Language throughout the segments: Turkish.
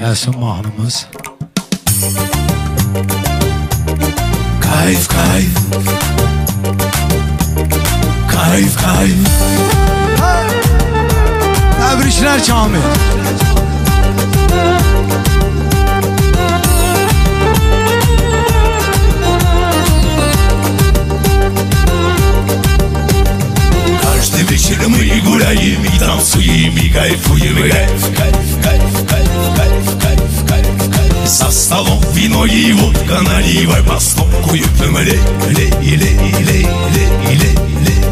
Gəlsin mahnımız. Kayf kayf Kayf kayf Təbriklər Kamil. Каждый вечер мы гуляем и танцуем и кайфуем и кайф, кайф, кайф, кайф, За столом вино и водка наливай по стопку пьем лей, лей, лей, лей, лей, лей, лей.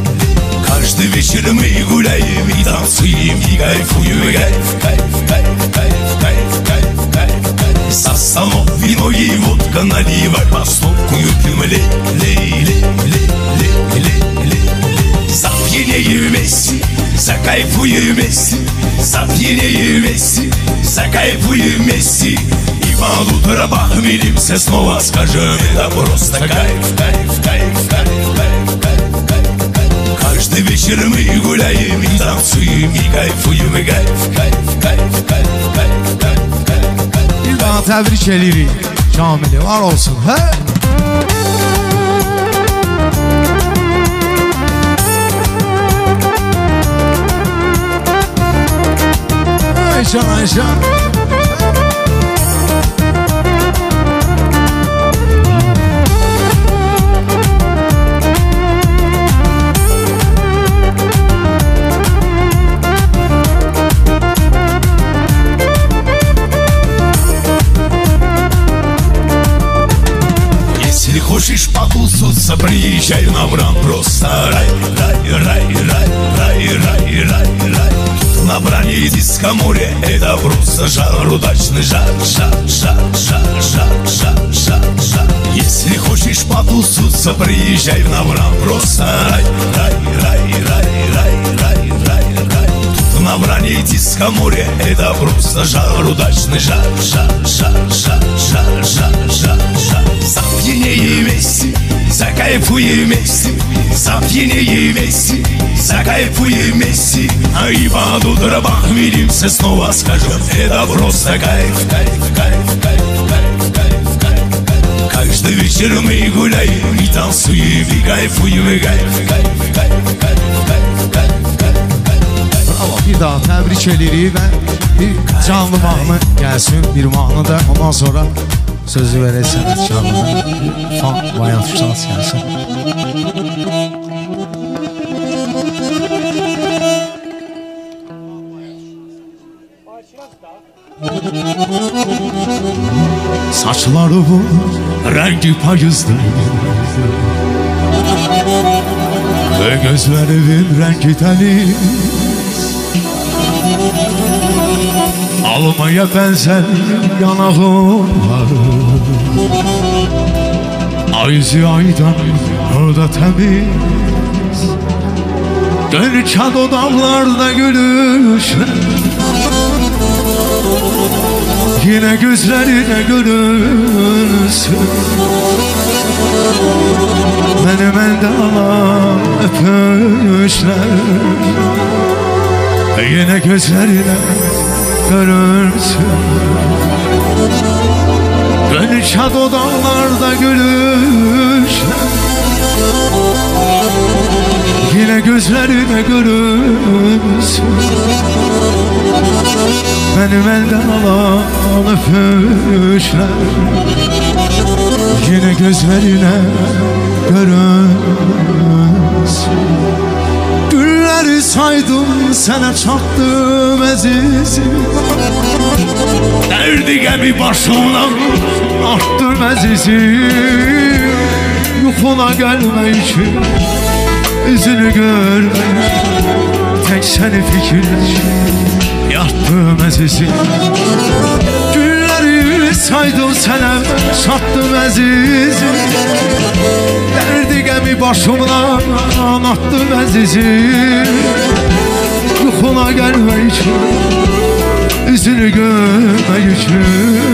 Каждый вечер мы гуляем и танцуем и кайфуем и кайф, кайф, кайф, кайф, кайф, кайф, кайф, кайф. За столом вино и водка наливай по стопку пьем лей, лей, лей, лей, лей, лей, лей. Запьянеем вместе, закайфуем вместе Запьянеем вместе, закайфуем вместе И под утро похмелимся снова скажем Это просто кайф, кайф, кайф, кайф, кайф, кайф, кайф, кайф Каждый вечер мы гуляем и танцуем И кайфуем, и кайф, кайф, кайф, кайф, кайф, кайф, кайф, кайф Bir daha təbrik edirik Kamili. Var olsun. Hə? Ayşan, Ayşan. И диско море. Это просто жар, удачный жар, жар, жар, жар, жар, жар, жар, жар. Если хочешь покусаться, приезжай на Бран Просто рай, рай, рай, рай И диско море Это просто жар, удачный жар, жар, жар, жар, жар, жар, жар, жар. Запьянеем вместе, закайфуем вместе Запьянеем вместе, закайфуем вместе А и под утро похмелимся снова скажем Это просто кайф, кайф, кайф, кайф, Каждый вечер мы гуляем и танцуем И кайфуем, и кайф, кайф, Təbrik edirik və bir canlı mahnı gəlsin, bir mahnı da ondan sonra sözü verək sənətkarına. Fan bayan Şans gəlsin. Saçları bu rengi payızdı Ve gözlerimin rengi deniz Almaya benzer yanağım var. Ayızı aydan orada temiz. Gönçad odamlarda gülüşler Yine gözlerine görünsün Benim elde alan öpüşler Yine gözlerine görünsün Gönül şad odanlarda gülüşler Yine gözlerine görünsün Benim elden alan öpüşler. Yine gözlerine görünsün Gülleri saydım sana çattım azizim. Derdi gibi başımdan arttım azizim. Yuxuna gelme için Yüzünü görmek Tek seni fikirler Yattım azizim. Günleri saydım azizim Derdi gemi başımdan Attım azizim. Yuxuna gelmek için Yüzünü görmek için.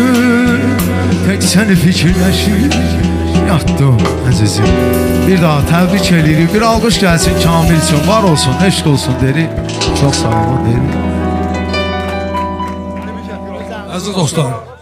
Tek seni fikirləşir Yatdım əzizim Bir daha təbrik edirik Bir alqış gəlsin Kamil üçün Var olsun, eşq olsun deri Çox sağ olun deri Aziz dostlar